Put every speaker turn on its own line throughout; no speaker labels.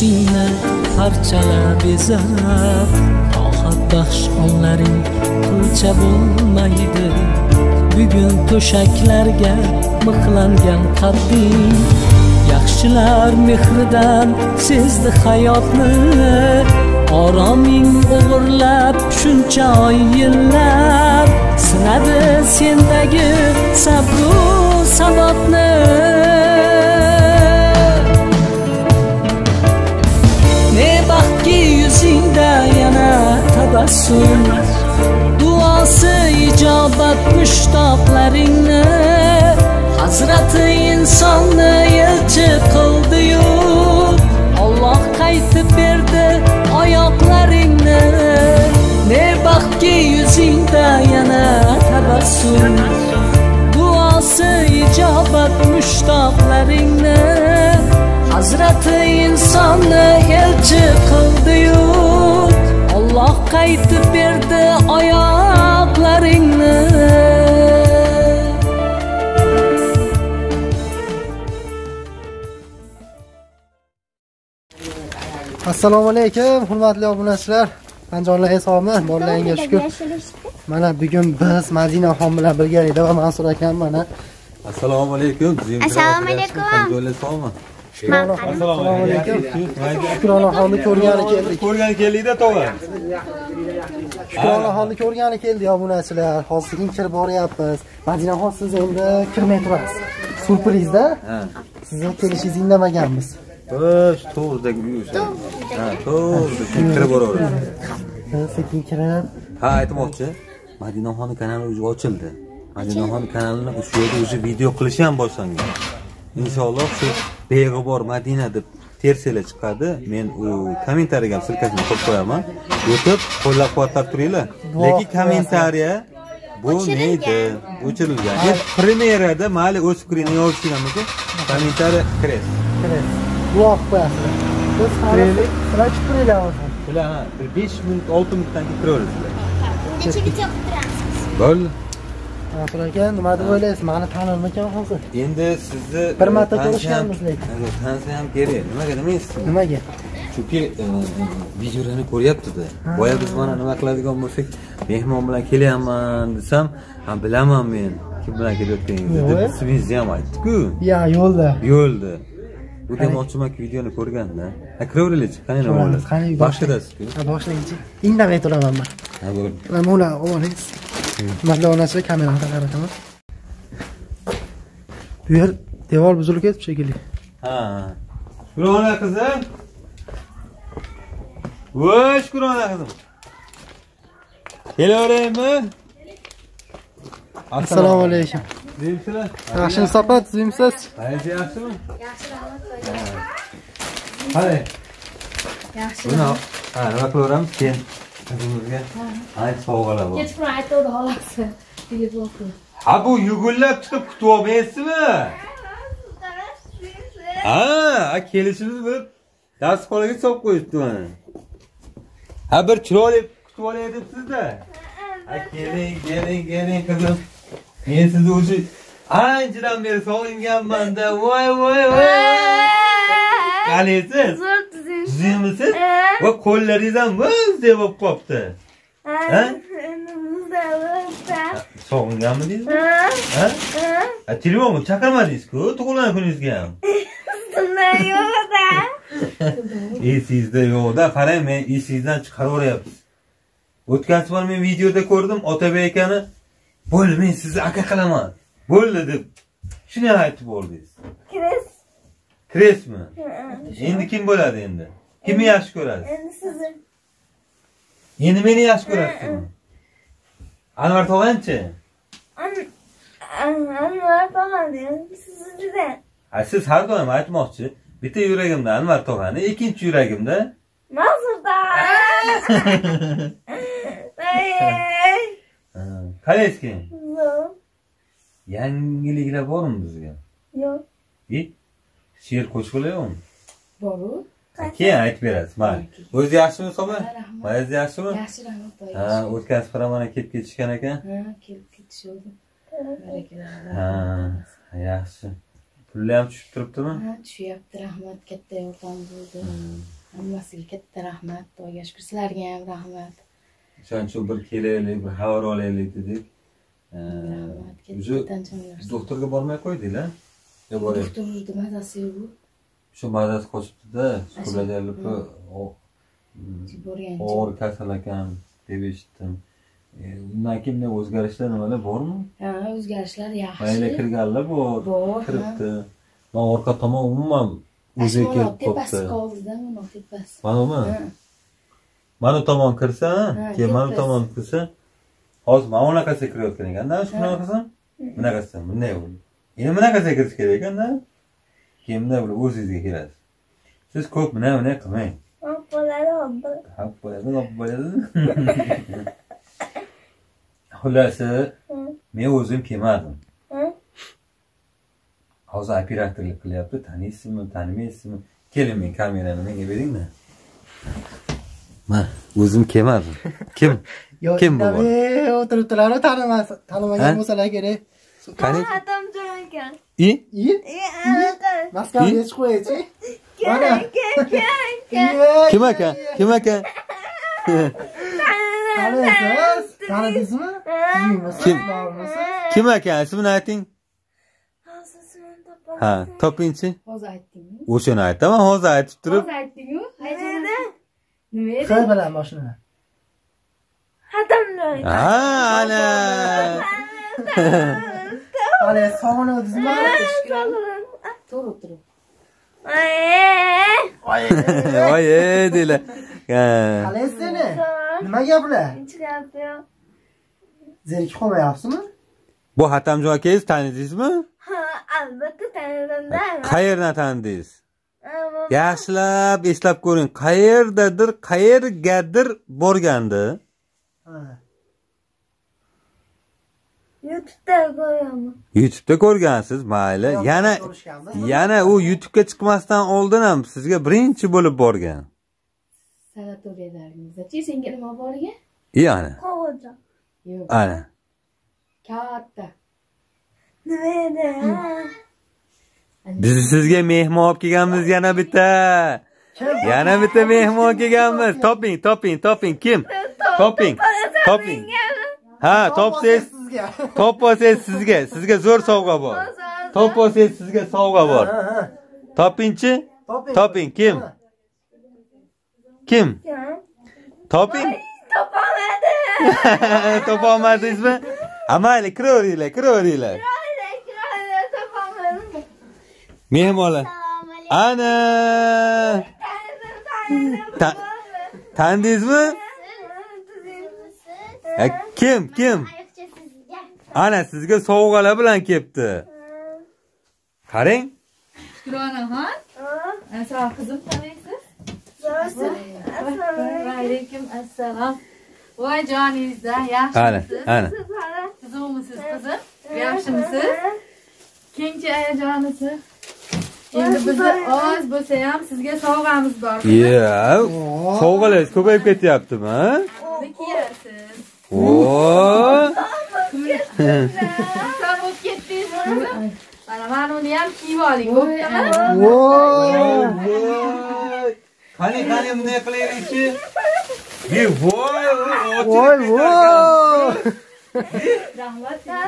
sina ko'ksingni bezab rohat baxsh onlaring qilcha bo'lmaydi. Bugun to'shaklarga mixlangan qadding yaxshilar mehridan sezdi hayotni. Oroming o'g'irlab shuncha oy yillar sinadi sendagi sabru sabotni ne baxtki yuzingda yana tabassum duosi ijobat mushtoqlaringni hazrati insonni elchi qildiyu Alloh qaytib berdi oyoqlaringni ne baxtki yuzingda yana tabassum duosi ijobat mushtoqlaringni hazrati insonni elchi qildiyu Alloh qaytib berdi oyoqlaringni
assalomu alaykum hurmatli obunachilar. Anjonlar sog'mi borlaringga shukur. Mana bugun biz madina xon bilan birgalikda va mansur akam mana
assalomu alaykum
Assalomu alaykum.
sog'mi
assalomu alaykum. shukronaxonni ko'rgani keldik.
ko'rgani keldikda tog'a
shukronaxonni ko'rgani keldik. Obunachilar hozir sekin kirib boryapmiz. Madinaxon siz endi kirmay turasiz. Surprizda sizni kelishingizni indamaganmiz
o'sh to'g'ridagi uy o'sha shu kirib boraveradi.
Biz sekin kirib.
Ha aytmoqchi. Madinaxonni kanali уже ochildi. Madinaxon kanalini shu yerda уже video qilish ham boshlangan. Inshaalloh shu beg'ubor madina deb tersanglar chiqadi men u kommentariyaga ham ссылкасini qo'yib qo'yaman o'tib qo'llab quvvatlab turinglar lekin kommentariya bo'lmaydi o'chirilgan endi premyerada mayli o'z fikringni yozishing mumkin kommentariya kirasiz
kirib guvoh qo'yasizlar biz chiqib
bir besh minut olti minutdan keyin kiraverasizlar
Necha video qilib turamiz?
bo'ldi
mansur aka nima deb o'ylaysiz? Mani tanirmikan hozir.
Endi sizni
Bir marta ko'rishganmiz lekin.
Tanisa ham kerak. Nimaga demaysiz
nimaga?
Chunki e, videolarni ko'ryaptida. Boya biz mana nima qiladigan bo'lsak mehmon bilan kelyapman desam ha bilaman men. Kim bilan kelayotganingizni deb ismingizni ham aytdiku.
Ya yo'lda.
Yo'lda. U demoqchimanki videoni ko'rganda. Ha kiraveraylikchi qani nima
qani
bo'ladi boshladasiz-ku
Ha, boshlaychi indamay turaman man.
Ha bo'ldi.
Mana bular olingiz onachilar kamerani qarataman. Bu yer devor buzilib ketibdi shekilli.
Ha. Shukrona qizim. Voy shukrona qizim. Kelaveraymi
assalomu alaykum.
Deyimsizlar?
yaxshimi? Sopat sizmisiz
Hayot yaxshimi? Qani? Buni ha, nima qilaveramiz? Keyin qizimizga ayt sovg'alar bor.
Kechqurun aytuvdi xolasi.
Ha bu yugullab chiqib kutib olmaysizmi? Ha, ha kelishimiz bo'lib dars xolaga solib qo'yibdi mana. Ha bir chiroyli kutib olay debsiz-da. Ha keling, keling, keling qizim. Men sizni o'sha anchadan beri sog'inganman-da. Voy, voy, voy. Qalaysiz?
Zo'r Ha?
Va qo'llaringiz ham muzdek bo'lib qolibdi. Ha? Sog'inganmidingiz? Ha? Ha, telefonga chaqirmadingiz-ku tug'ilgan kuningizga ham. Esingizda yo'q-da, qarang men esingizdan chiqaraveryapsiz. O'tgan safar men videoda ko'rdim Otabek akani, "Bo'ldi, men sizni aka qilaman." Bo'ldi deb shuni aytib bo'ldingiz.
Kres.
Kiresmi? Endi kim bo'ladi endi? Kimni yaxshi ko'rasiz?
Endi sizni.
Endi meni yaxshi ko'rasizmi? Anvar tog'anchi?
Anvar tog'ani sizni juda.
Ha, siz har doim aytmoqchi, bitta yuragimda Anvar tog'ani, ikkinchi yuragimda Qalaysiz keyin?
Zo'r.
Yangiliklar bormi bizga?
Yo'q.
E? She'r qo'shiqlar yo'qmi?
Boru.
Keyin aytib berasiz mayli. O'zi yaxshimi
rahmat.
mayiz yaxshimi?
Yaxshi rahmat
ha o'tkazib mana kelib ketishgan ekan.
Ha kelib ketishuvdi
ha yaxshi. Pullar ham tushib turibdimi?
Ha tushyapti rahmat. Katta yordam bo'ldi. Hammasiga katta rahmat xudoga shukur sizlarga ham rahmat.
O'shaning uchun bir kelaylik bir xabar olaylik dedik. Уже doktorga bormay qo'ydinglar?
Doktorni mazasi yo'q
shu
Asha.
shukurlarga
borgancha
og'ir kasal ekan deb eshitdim. E, undan keyin bunday o'zgarishlar nimalar bormi?
Ha o'zgarishlar
mayli
yaxshi
kirganlar bor.
Bor,
kiribdi. Man orqa tomon umuman o'zi
Mana
kelib qolibdi
tepasi
manimi?
Ha.
mana bu tomon kirsa keyin mana bu tomon kirsa hozir mana bunaqasiga kirayotgan ekanda shu bunaqasi bunaqasidan bunday bo'ldi. Endi bunaqasiga kirish kerak ekanda bo'lib o'zingizga kelasiz siz ko'p bunday bunday qilmang?
Bo'ladi, bo'ladi.
hop bo'ladi xullasi men o'zim kelmadim. Hozir operatorlik qilyapti taniysizmi tanimaysizmi keling men kamerani menga beringda man o'zim kelmadim. Kim? Kim bu
indamay o'tiribdilar tanimas tanimagan bo'lsalar kerak.
Qani
Ekan.
i?
I?
E, anaqa.
moskvaga chiqib qo'yachi mana
Kel, kel, kel.
kim? ekan kim ekan
taniysiz tanidingizmi
Kim? kim ekan ismini ayting ha topingchi
hozir aytdingmi
o'shani aytaman hozir aytib turib
hozir aytdingu
Nima
nima edi
q bilan boshlanadi
Adam jo'ra.
ha ana
hali sog'inuvdingizmi
to'g'ri o'tirib
Ay.
oye deylar
hali seni nima gaplar
Chiqyapti.
zerikib qolmayapsizmi
bu hatamjon akangiz tanidingizmi
Ha, albatta tanidim-da.
qayerdan tanidingiz yaxshilab eslab ko'ring qayerdadir qayergadir borgandi
Ha.
YouTube'da ko'raman.
youtubeda ko'rgansiz mayli. Yana yana u youtubega chiqmasdan oldin ham sizga birinchi bo'lib borgan.
Sanatoriyalaringizdachi senga nima bor ekan?
I ana.
Qo'g'irchoq.
yo'q.
Ana.
Katta.
Nima edi?
biz sizga mehmon olib kelganmiz yana bitta. Yana bitta mehmon kelganmiz. Toping toping toping. Kim? Toping. Toping. Ha topsangiz
sizga.
Top olsangiz sizga sizga zo'r sovg'a bor. Top olsangiz sizga sovg'a bor. Topingchi?
Toping.
Kim? Kim? Toping.
Topolmadi.
topolmadingizmi? Ha mayli kiraveringlar. Kiraveringlar
Topolmadim.
mehmonlar. Ana! Ta- tanidingizmi Ha, kim kim ana sizga sovg'alar bilan kelibdi. Qarang.
Shukronaxon assalomu qizim taniysiz? Alaykum assalom. Voy joningizda
ana
yaxshimisiz
ana.
tuzukmisiz qizim? Yaxshimisiz? Kengchi ayajonisi endi bizni oz bo'lsa ham sizga sovg'amiz bor.
Iya sovg'alaringiz ko'payib ketyaptimi?
Kiyasiz
Oo.
Sen bo'lib ketdingizmi mana mana uni ham kiyib oling bo'ptimi
Voy.
voy qani qani bunday qilaylikchi e voy
voy voy
rahmat
ha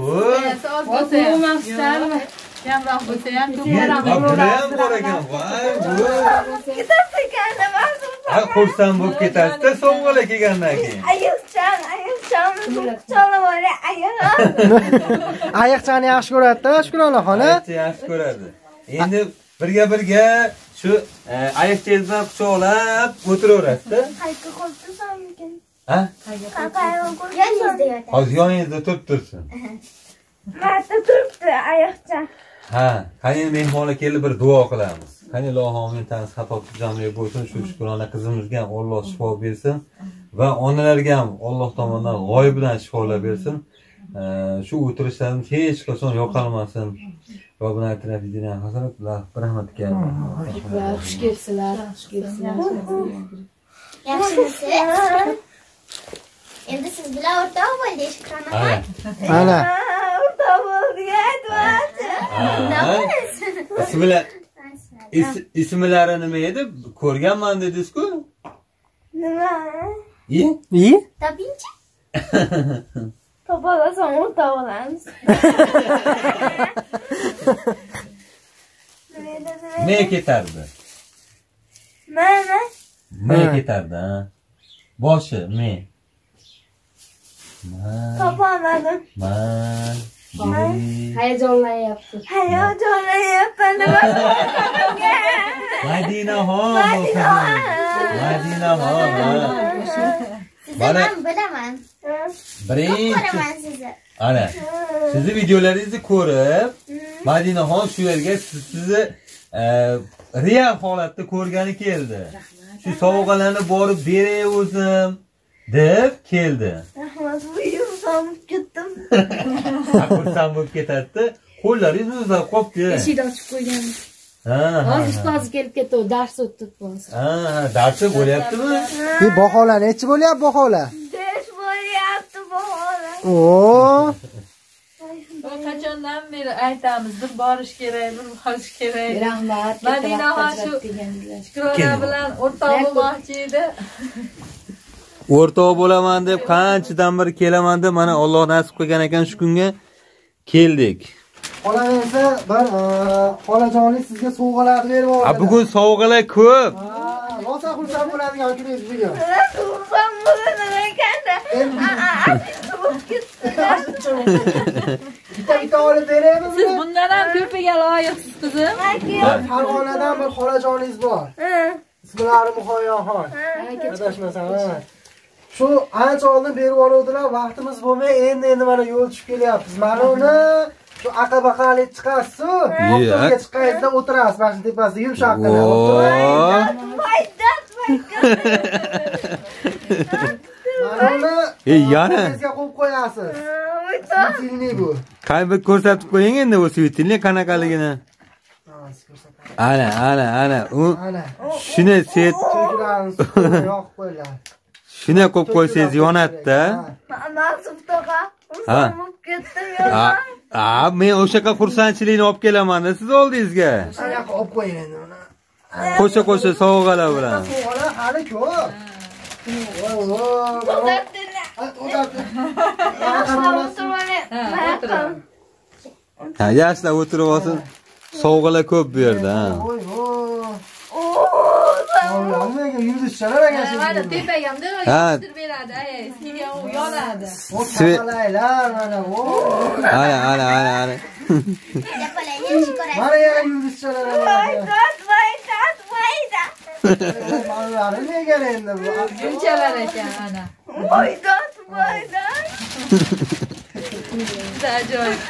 voy
oz bo'lsa ham maqsadmi kamroq bo'lsa ham
ham bor ekan voy voy ha xursand bo'lib ketasizda sovg'alar kelgandan keyin
Ayiqchan, ayiqchan,
ayiqchani yaxshi ko'radida shukrona
ayiqcha yaxshi ko'radi endi birga birga shu ayiqchangiz bilan quchoqlab o'tiraverasizda
Qayerga qo'yib tursamikin?
ha
qo'yib tursam?
hozir yoningizda turib tursin
Marta turibdi ayiqchan.
Ha qani mehmonlar kelib bir duo qilamiz qani ilohim omin tanisi xato jamlik bo'lsin shu shukrona qizimizga ham alloh shifo bersin va onalarga ham alloh tomonidan g'oyibidan shifolar bersin shu o'tirishlarimiz hech qachon yo'qolmasin Robin atrofidina hasarat rahmat aka.
Va xush kelibsizlar, xush kelibsizlar.
Yaxshimisiz? Endi siz bilan o'rtoq bo'ldik, Shukrona.
Ana.
O'rtoq.
Ismlar is- ismlari nima edi? Ko'rganman dedingiz-ku?
Nima?
I?
i
Topingchi? Topalasam o'rtoq bo'lamiz. Nima
ketardi.
Mana.
Ha.
ketardi, ha. Boshi men. Man,
Topolmadim.
man.
Hayajonlanyapti.
Hayajonlanyapman
Madinaxon. Madinaxon. Mana-
men bilaman.
Birinchi
ko'raman sizni.
ana sizni videolaringizni ko'rib Madinaxon shu yerga siz- sizni e, real holatda ko'rgani keldi. Shu sovg'alarni borib beray o'zim deb keldi.
Rahmat, bu yuzim ketdim.
Xursand bo'lib ketadi. Qo'llaringiz uzab qolibdi.
Eshikni ochib qo'ygan. Hozir
ha.
ustoz kelib ketdi, dars o'tdi hozir.
Ha, darsi bo'lyaptimi?
bu baholar nechi bo'lyapti baholar
Besh bo'lyapti bu holat.
o
qachondan beri aytamiz bir borish kerak bir borish kerak
Rahmat.
Madina ham shu- shukrona bilan o'rtoq bo'lmoqchi edi
O'rtoq bo'laman deb qanchadan beri kelaman deb mana Alloh nasib qilgan ekan shu kunga keldik.
qolaversa bir e, xolajoningiz sizga sovg'alarni berib yubordi
A bugun sovg'alar ko'p.
Rosa xursand bo'ladigan kuningiz bugun
Tursam bo'ladi ekanda.
Bitta bitta olib beraymi
siz bundan ham ko'piga loyiqsiz qizim.
Farg'onadan bir xolajoningiz bor. Ismlari muhayyoxon adashmasam. Shu ancha oldin berib yuboruvdilar vaqtimiz bo'lmay endi endi mana yo'l tushib kelyapmiz. Mana uni shu aqabaqalik chiqasizu motorga chiqqaningizda o'tirasiz mana shu tepasida yumshoqqina mana uni
yana.
qo'yib qo'yasiz. Stilniy bu.
Qay bir ko'rsatib qo'ying endi vitrina qanaqaligini. Ana, ana, ana. U shuni set,
yoqib qo'yiladi
shuni qo'yib qo'ysangiz yonadi-da.
Masuf tog'a.
Ha.
Ketdim
A,
yo'ldan.
a, men o'sha yoqqa xursandchilikni olib kelaman siz oldingizga.
olib qo'ying endi uni
Qo'sha qo'sha sovg'alar bilan.
sovg'alar hali ko'p
Ha, yaxshilab o'tirib olsin. Sovg'alar ko'p bu yerda.
Nimaga yulduzchalar ekan
mana
shu
tepaga ham
Ha.
yopishtirib beradi u yonadi
Svet... mana
Ana, ana, ana, ana.
mana yana
voydat, voydat.
manlari nega endi bu
bunchalar ekan ana
Voydat, voydat.
juda ajoyib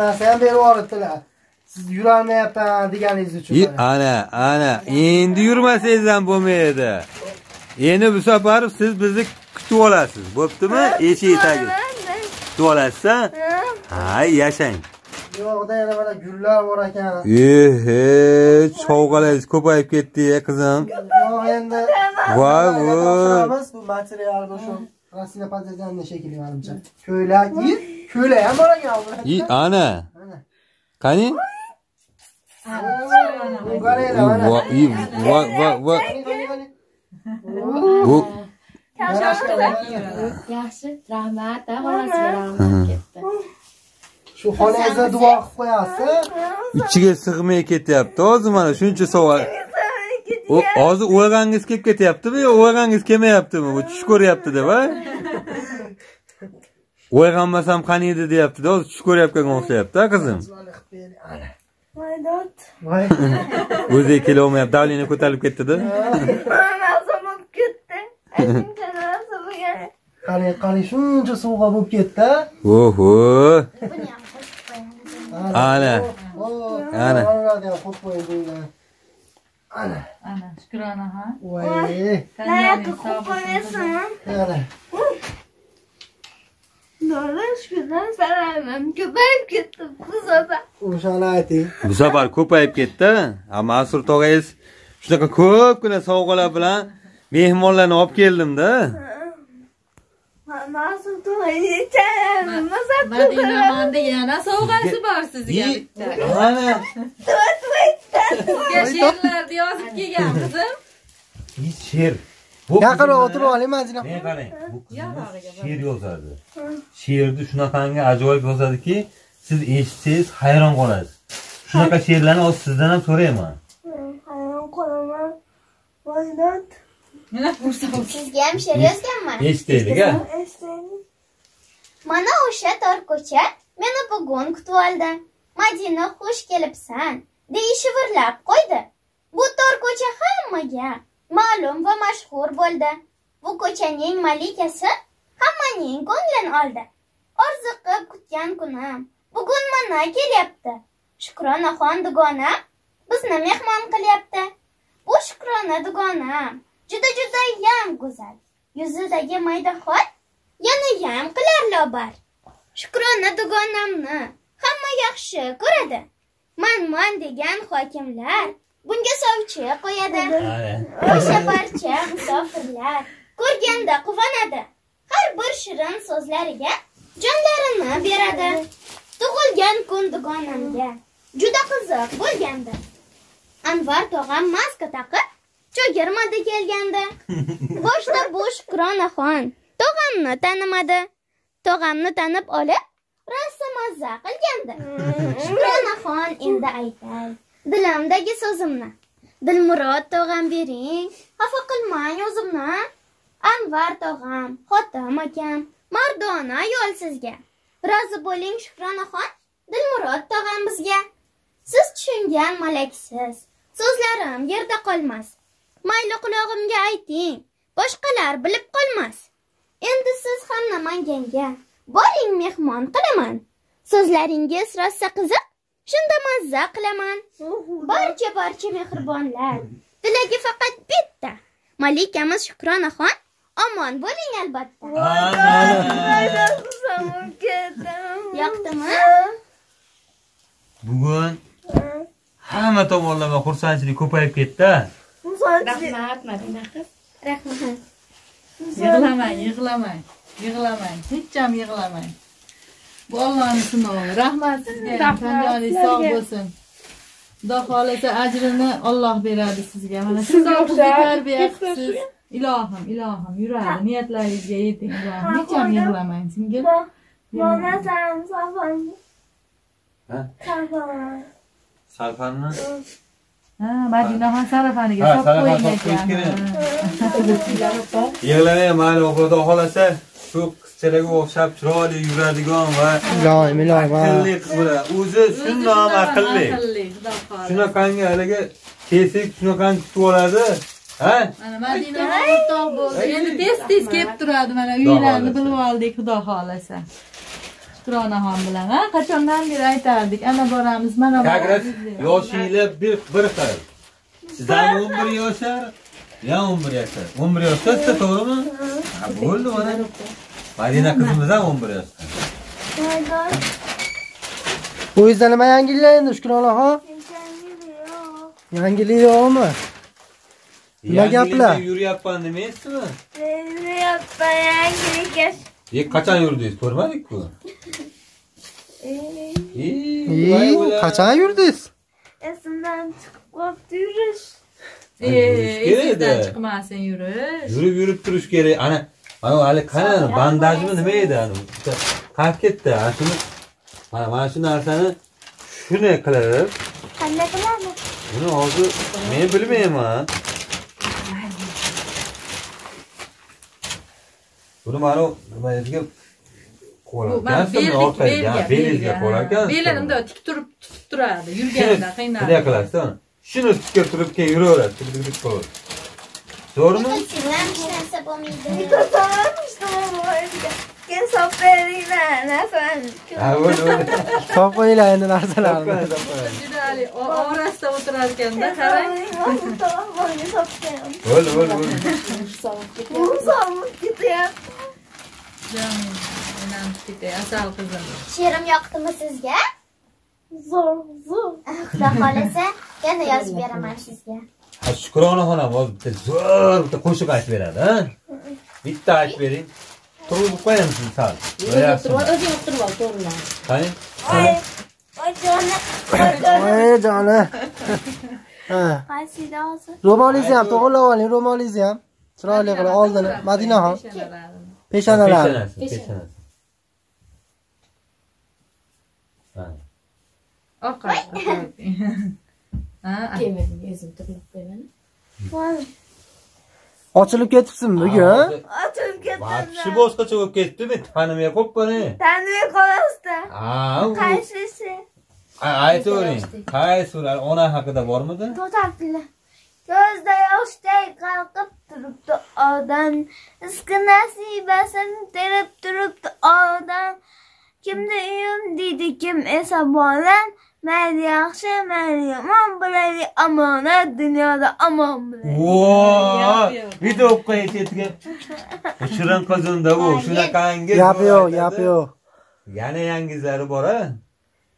narsa ham berib yuboribdilar siz yurolmayapman deganingiz uchun
ana ana endi yurmasangiz ham bo'lmaydi endi musafarov siz bizni kutib olasiz bo'ptimi eshik tagi kutib olasiz ha yashang
buyog'ida yana mana gullar bor ekan
ehe sovg'alaringiz ko'payib ketdi qizim
yo'q endi
voy voy
bu materialni shu Rasina Pazaryan'ın şekli varımca. Köyle gir. Köyle. Ya bana gel.
İyi ana. Ana. Kani? Bu
Yaxshi, rahmat, ketdi.
shu xonangizda duo qilib qo'yasiz
ichiga sig'may ketyapti. Hozir mana shuncha savol. U hozir o'g'angiz kelib ketyaptimi yo o'g'angiz kelmayaptimi? Bu tush ko'ryapti deb, ha? O'yg'anmasam qani edi deyapti-da, hozir tush ko'ryapganga o'xshayapti, ha, qizim.
Voydat.
voy
O'zi kelolmayapti, ko'tarilib ketdi-da.
Narsa bo'lib ketdi. Narsa bo'lgan.
qarang qarang shuncha sovg'a bo'lib ketdi
Oho. Ana. Ana.
ana qo'yib qo'ying bunga. ana
ana shukrona ha
voy
qo'yib qo'yasizmi?
ana
Dolash kundan salamim ko'payib ketdi bu safar.
o'shani ayting
bu safar ko'payib ketdi a masur tog'angiz shunaqa ko'pgina sovg'alar bilan mehmonlarni olib keldimda
Ma'sum to'ycham, mazar
Madinaxonda yana sovg'asi bor sizga bitta.
mana.
Sizga she'rlarni yozib kelgan qizim.
she'r
yaqinroq o'tirib oling madina
Men qarang, bu she'r yozadi. She'rni shunaqangi ajoyib yozadiki, siz eshitsangiz hayron qolasiz. Shunaqa she'rlarni hozir sizdan ham so'rayman.
hayron qolaman. Voynot
Mana ko'rsatib.
Sizga ham she'r yozganman.
Eshitaylik a.
Mana o'sha tor ko'cha meni bugun kutib oldi. Madina xush kelibsan, deyishi virlab qo'ydi. Bu tor ko'cha hammaga ma'lum va mashhur bo'ldi. Bu ko'chaning malikasi hammaning ko'nglini oldi. Orziqib kutgan kunim bugun mana kelyapti. Shukronaxon dugona bizni mehmon qilyapti. Bu Shukrona dugonam juda juda yam go'zal. Yuzidagi mayda xot yana yam qilar lobar. Shukrona dugonamni hamma yaxshi ko'radi. Man-man degan hokimlar bunga sovchi qo'yadi. O'sha barcha musofirlar ko'rganda quvonadi. Har bir shirin so'zlariga jonlarini beradi. Tug'ilgan kun dugonamga juda qiziq bo'lgandi. Anvar tog'am maska taqib chogirmada kelgandi. Boshda bu Shukronaxon tog'amni tanimadi. Tog'amni tanib olib, rosa mazza qilgandi. Shukronaxon endi aytay dilimdagi so'zimni. Dilmurod tog'am bering, xafa qilmang o'zimni. Anvar tog'am, xotim akam, mardona yo'l sizga. Rozi bo'ling Shukronaxon, Dilmurod tog'am bizga. Siz tushungan malaksiz, so'zlarim yerda qolmas. Mayli qulog'imga ayting, boshqalar bilib qolmas. Endi siz ham manganga boring mehmon qilaman. So'zlaringiz rosa qiziq, shunda mazza qilaman. Barcha barcha mehribonlar, tilagi faqat bitta. Malikamiz Shukronaxon omon bo'ling albatta. Yoqdimi?
Bugun hamma tomonlama xursandchilik ko'payib ketdi.
rahmat madina qiz
Rahmat.
Yig'lamang, yig'lamang. Yig'lamang. Hech ham yig'lamang. Allohning sinovi. Rahmat sizga. Tanjoningiz sog' bo'lsin. Xudo xolasa ajrini Alloh beradi sizga. Mana qizni tarbiya qilsiz. Ilohim, ilohim yuradi. Niyatlaringizga yeting, ilohim. Hech ham yig'lamang, singil.
Mana salam safan.
Ha?
Safan.
Sarfanni
Ha, Madinaxon sarafaniga qo'ying
solib qo'yish
ekan.
kerak. yig'lamay mayli xudo xolasa shu qizchalarga o'xshab chiroyli yuradigan va
iloyim iloyim
aqlli qiz bo'ladi. O'zi shundoq aqlli. Shunaqangi haligi kelsak shunaqangi kutib oladi. Ha?
Mana Madina o'rtoq bo'ldi. Endi tez-tez kelib turadi. Mana uylarni
xohlasa.
bilib oldik, xudo xolasa. Shukronaxon bilan, ha? Qachondan beri aytardik. Ana boramiz, mana boramiz.
yoshinglar bir bir xil. Sizlar 11 yoshar, ya 11 yoshar. 11 yoshda to'g'rimi? Ha, bo'ldi mana. Madina qizimiz ham 11 yoshda.
Poyezdda nima yangilik endi Shukronaxon? Yangilik yo'qmi? Nima gaplar?
Yangilikda Yuryapman demaysizmi?
Meni yapma yangilikka.
E qachon yurdingiz? Ko'rmadik-ku.
Ey, qachon yurdingiz?
Esimdan chiqib qolibdi yurish.
Eh,
Kerak
esingizdan
edi.
chiqmasin yurish.
Yurib yurib turish kerak. Ana mana hali qani bandajmi nima edi Qolib ketdi. Ana shuni mana mana shu narsani shuni qilib,
Qanday qiladi?
buni hozir men bilmayman. Buni mana nimaga
Bu mana
qo'yarkansiz,
belga,
qo'yarkansiz.
Belini bunday tik turib tutib turadi. Yurganda
Bunday
qiynaladi.
qilasizda. Shuni tikka turib keyin yuraveradi. Tik tik tik qilib. To'g'rimi?
Sizlar hech narsa bo'lmaydi.
Tamam işte olmayınca. Keyin sop beringlar, nafan.
Ha, bo'ldi, bo'ldi.
Top qo'yinglar endi narsalarni.
Topqan, topqan.
Juda ali orasida o'tirar ekanda, qarang.
Telefonga sopgan.
Bo'ldi, bo'ldi, bo'ldi.
Bu sovuq ketyapti.
Jonim, mana ketay asal qizim
she'rim yoqdimi sizga
Zo'r, zo'r.
xudo xohlasa yana yozib beraman sizga
Ha, Shukrona xolam hozir bitta zo'r bitta qo'shiq aytib beradi, ha? Bitta aytib bering. Turib qo'yamiz sal. Bo'lyapsizmi?
o'zi yoqtirib ol to'g'rilar
Qani?
Voy, voy joni. Qaysida hozir?
Ro'molingizni ham to'g'irlab oling, ro'molingizni ham. Chiroyli qilib oldini. Madinaxon. Peshonalari.
Peshonasi,
ovqat ha
kelmading o'zim turib qo'yaman
Voy,
Ochilib ketibsizmi bugun?
ochilib ketdim.
Vaqti boshqacha bo'lib ketdi, men tanimay qolibman.
Tanimay qolasizda.
Ha,
Qaysisi?
Ay- aytavering. Qaysi ular ona haqida bormidi?
To'xtatdilar. Ko'zda yoshday qalqib turibdi odam. Rizqi nasibasini terib turibdi odam. Kimni uyim deydi, kim esa bolam. Mayli yaxshi, mayli yomon bilaylik omonat dunyoda omon bilaylik.
Voy! Video qo'yib ketgan. Shirin qizimda bu shunaqangi.
Gap yo'q, gap yo'q.
Yana yangizlari bor-a?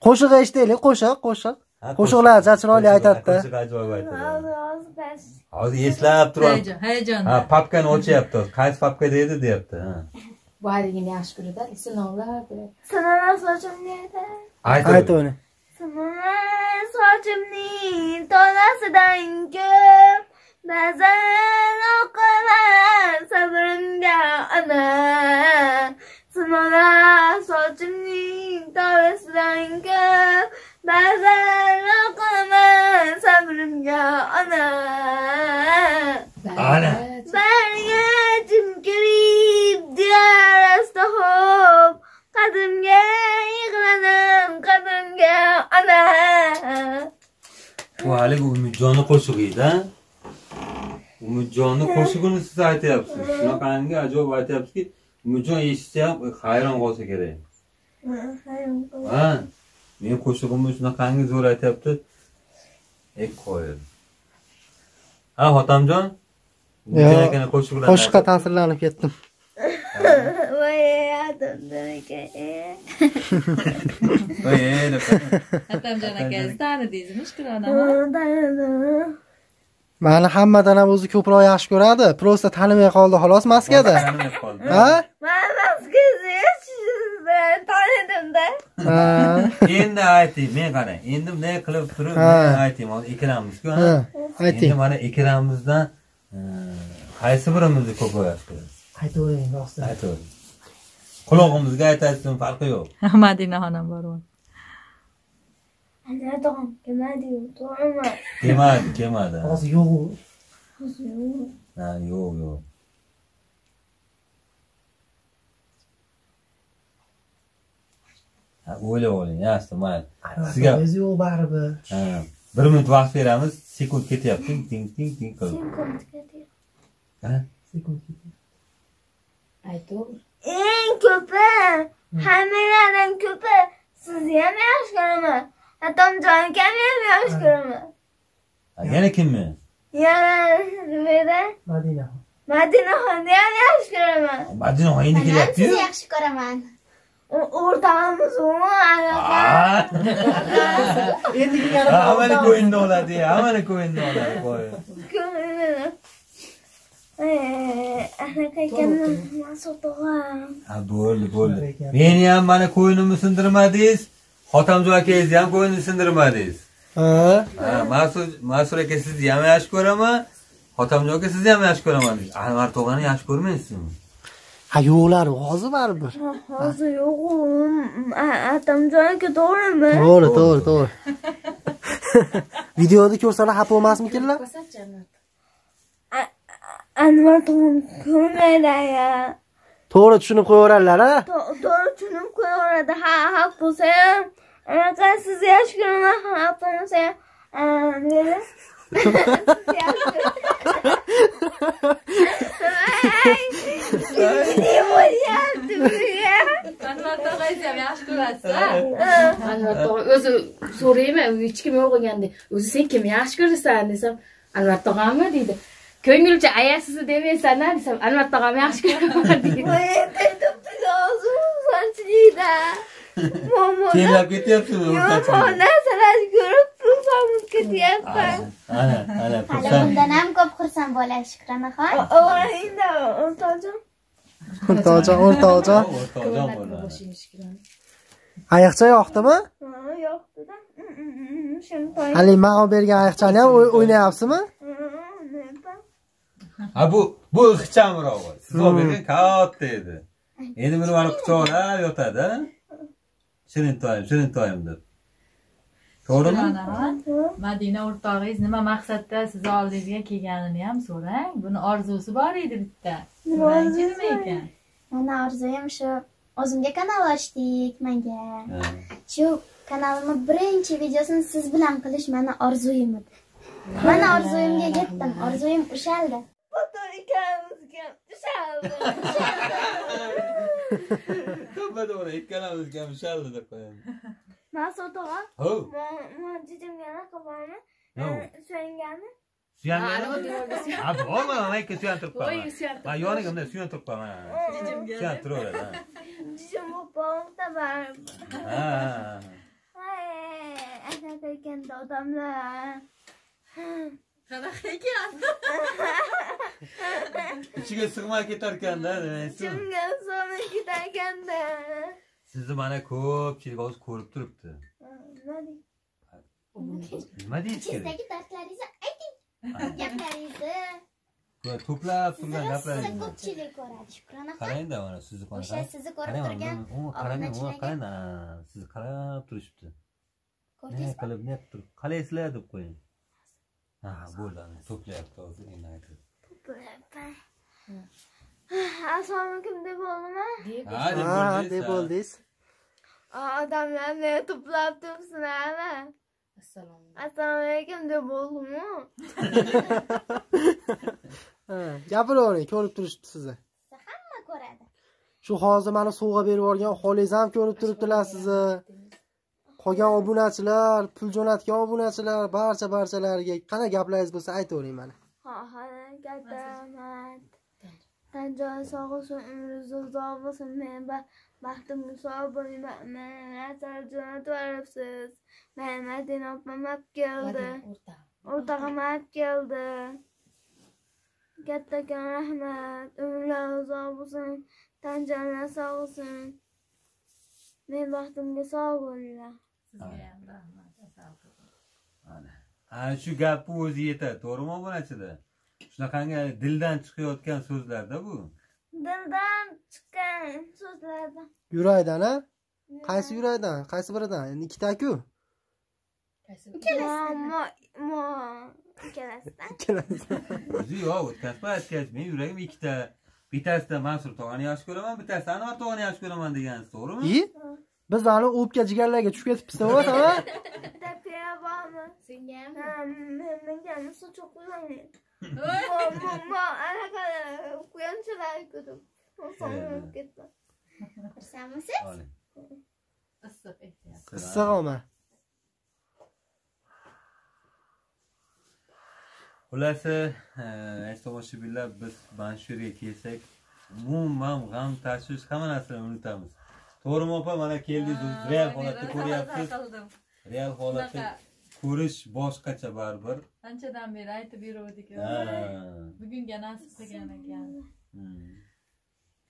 Qo'shiq eshitaylik, qo'shiq, qo'shiq.
Ha,
Qo'shiqlar chiroyli aytadi-da.
Qo'shiq ajoyib aytadi.
Hozir, hozir bas.
Hozir eslab turibdi.
hayajon hayajonda
Ha, papkani ochyapti. Qaysi papka deydi, deyapti. Ha.
bu haligini yaxshi ko'radi sinovlar deyapti.
Sinalar sochimni aytay.
Saçım
değil
dolasıdan göm Bazen o kadar sabırım ya ana Sınava saçım değil dolasıdan göm Bazen o kadar sabırım ya ana.
Ana
Ben yetim girip diğer hasta hop Qadimga yig'ladim qadimga ana
Bu haligi Umidjonni qo'shig'ida. Umidjonni qo'shig'ini siz aytyapsiz. Shunaqangi ajoyib aytyapsizki, Umidjon eshitsa ham hayron qolsa kerak. Ha? Men qo'shig'imni shunaqangi zo'r aytyapti. Ey qo'yil. Ha, Hotamjon?
Qo'shiqqa ta'sirlanib ketdim.
Aka
Voy, ey, deb.
atamjon tanidingizmi shukrona
Mani hammadan ham o'zi ko'proq yaxshi ko'radi. Prosta tanimay qoldi xolos maskada. Ha?
Man bilan tanidimda
Ha.
Endi ayting, men qarang. Endi bunday qilib turib, men ayting, hozir ikkilamizku.
Ha.
Endi
Ayting.
mana ikkilamizdan e, qaysi birimizni ko'p yaxshi ko'rasiz?
Aytavering rostdan.
Aytavering. Qulog'imizga aytasizmi, farqi yo'q.
Ana tog'am kelmadi-yu, to'g'rimi?
Kelmadi, kelmadi.
Hozir yo'q.
Ha, yo'q, yo'q. Ha, o'ylab oling, yaxshi, mayli. Sizga
yo'q baribir.
ha, bir minut vaqt beramiz, sekund ketyapti. Ting, ting, ting, qilib.
Sen kommentga
Ha?
Aytaver
eng ko'pi hammalardan ko'pi. Sizni ham yaxshi ko'raman. Atomjon akamni ham yaxshi ko'raman.
Yana kimni?
yana nimada?
Madina.
madinaxonni ham yaxshi ko'raman.
Madina endi
Manam
kelyapti-yu.
sizni yaxshi ko'raman.
O'rtog'imiz u
Endi
Hammani ko'ngli oladi, hammani ko'ngli oladi. qo'y.
ko'nglini Eh, anaqa ekanman masud tog'am
Ha, bo'ldi, bo'ldi. Meni ham mana ko'nglimni sindirmadingiz. Xotamjon akangizni ham ko'nglini sindirmadingiz.
Ha.
Ha, Mas'ud Mas'ud aka sizni ham yaxshi ko'raman. Xotamjon aka sizni ham yaxshi ko'raman. Anvar tog'ani yaxshi ko'rmaysizmi?
Ha, yo'qlar hozir baribir.
hozir yo'q atamjon aka to'g'rimi
To'g'ri, to'g'ri, to'g'ri. Videoda ko'rsalar xafa bo'lmasmikinlar?
Anvar tog'am ko'rmaydi ya
To'g'ri tushunib qo'yaveradilar, ha?
To- to'g'ri tushunib qo'yaveradi. Ha haq bo'lsa ham anaqa sizni yaxshi ko'raman haq bo'lmasa ham nima bo'lyapti buga
anvar tog'angizni ham yaxshi ko'rasiz
anvar tog'a o'zi so'rayman u hech kim yo'q eganda o'zi sen kimni yaxshi ko'rasan desam anvar tog'ammi deydi ko'ngilcha ayasizni demaysan desam anvar tog'amni yaxshi ko'raman deydi
hozir omonchilikda
Kelab ketyapsizmi
yomon narsalarni ko'rib turib ketyapman.
Ana, ana, xursand.
bundan ham ko'p xursand bo'ladi shukranaxon
o'g'lingda o'rtoqjon.
O'rtoqjon o'rtoqjon. Ayiqcha yoqdimi?
Yo'qdida. Shuni toy
haligi man bergan ayiqchani ham o'y- o'ynayapsizmi
Ha bu bu ixchamroq. Olib bergan katta edi. Endi buni mana quchoqlab yotadi. Shirin toyim, shirin toyim deb. To'g'rimi?
Madina o'rtog'ingiz nima maqsadda sizni oldingizga kelganini ham so'rang buni orzusi bor edi bitta so'rangchi nima ekan
mani orzuyim shu o'zimga kanal ochdik manga
Ha.
shu kanalimni birinchi videosini siz bilan qilish mani orzuyim edi mani orzuyimga yetdim orzuyim ushaldi
Foto ikkalamizga ushaldi
To'g'ri to'g'ri, ikkalamizga ham shaldi deb qo'yamiz.
masud og'a
Ho,
man jijimga anaqa bormi
No.
suyanganmi
suyanganmi? Ha, bor mana mayka suyantirib
Voy,
qo'yaman.
suyantirib
Ha, yoniga bunday suyantirib qo'yaman. Suyantiraveradi. ha.
jijim bo'lib qolmoqda baribir
Ha.
Ay, anaqa ekanda odamlar
qanaqa ekan
Ichiga sig'may ketarkanda, demaysiz.
jimga solib ketarkanda
Sizni mana ko'pchilik hozir ko'rib turibdi.
nima deydi
Nima deyish kerak?
ichingizdagi dardlaringizni ayting gaplaringizni
to'plab turgan
sizni
gaplaringiz.
ko'pchilik ko'radi shukranaxon
Qarangda mana sizni
o'sha sizni ko'rib turgan
u qarang, qarang, sizni qarab turishibdi. Qilib, ne qilib, qalaysizlar deb qo'ying. Ha, bo'ldi, ana, to'playapti hozir endi aytib.
assalomu alaykum deb bo'ldimi
Ha, deb
ha
bo'ldingiz, ha.
bo'ldingiz
odamlarni to'plab turibsizlarmi
assalomu
assalomu alaykum deb bo'ldimu
Ha, gapiravering ko'rib turishibdi sizni
hamma ko'radi
shu hozir mana sovg'a berib yuborgan xolingiz ham ko'rib turibdilar sizni qolgan obunachilar pul jo'natgan obunachilar barcha barchalariga qanaqa gaplaringiz bo'lsa aytavering mana.
Ha ha katta rahmat tanjon sog' bo'lsin umringiz uzoq bo'lsin. Men ba- baxtimga sog' bo'lmayman narsalar jo'natib yuboribsiz man madina opam olib keldi. O'rtog'im. Olib keldi. Kattakon rahmat. Umrlar uzoq bo'lsin. Tanjonlar sog' bo'lsin. Men baxtimga sog' bo'linglar
sizga ham rahmat asal
Ana. Ana shu gapni o'zi yetadi, to'g'rimi obunachida? Shunaqangi dildan chiqayotgan so'zlarda bu.
dildan chiqqan so'zlardan
yurakdan a qaysi yurakdan qaysi biridan? Endi ikkitaku.
Mo mo mo ikkalasidan.
Ikkalasidan.
O'zi yo'q, o'tkazib aytgach, men yuragim ikkita. Bittasida Mansur tog'ani yaxshi ko'raman, bittasida Anvar tog'ani yaxshi ko'raman degansiz, to'g'rimi?
Biz hali o'pka jigarlarga tushib ketibmiz bo'lmasam a
tapiya bormi?
Senga
menga mo anaqa quyonchalar ko'rib sonib ketdi
xursandmisiz
Oling.
issiq
olma
Xulasi, ey tomoshabinlar, biz mana shu yerga kelsak, umuman g'am, tashvish hamma narsani unutamiz. To'g'rimi opa, mana keldingiz, real holatda ko'ryapsiz. Real holatda ko'rish boshqacha baribir.
anchadan beri aytib yuruvdik. Bugunga nasib qilgan ekan.
Hmm.